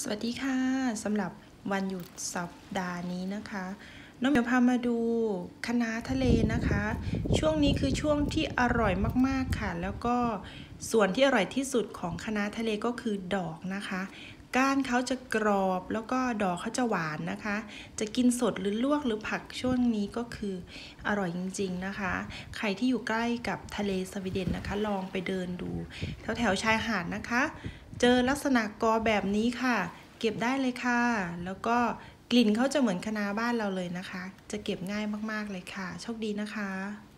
สวัสดีค่ะสำหรับวันหยุดสัปดาห์นี้นะคะ น้องเหมียวพามาดูคะน้าทะเลนะคะ ช่วงนี้คือช่วงที่อร่อยมากๆค่ะ แล้วก็ส่วนที่อร่อยที่สุดของคะน้าทะเลก็คือดอกนะคะ ก้านเขาจะกรอบแล้วก็ดอกเขาจะหวานนะคะ จะกินสดหรือลวกหรือผักช่วงนี้ก็คืออร่อยจริง ๆนะคะ ใครที่อยู่ใกล้กับทะเลสวีเดนนะคะ ลองไปเดินดู แถวแถวๆชายหาดนะคะ เจอลักษณะกอแบบนี้ค่ะ เก็บได้เลยค่ะ แล้วก็กลิ่นเขาจะเหมือนคะนาบ้านเราเลยนะคะ จะเก็บง่ายมากๆเลยค่ะ โชคดีนะคะ